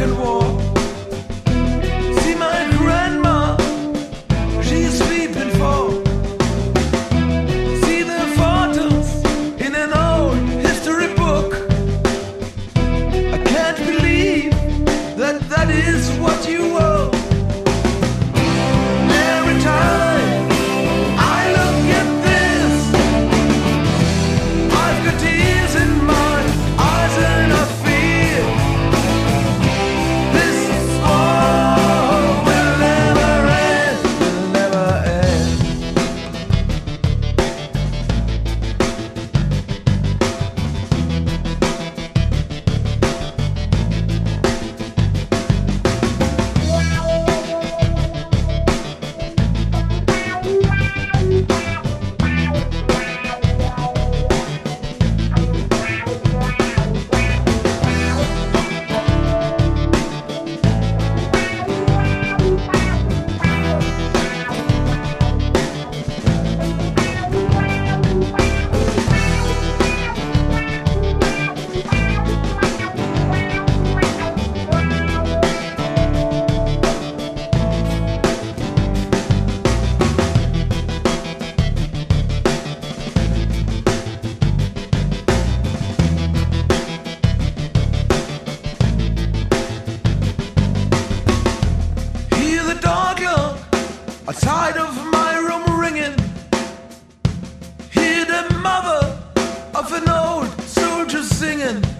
Second War. Singing.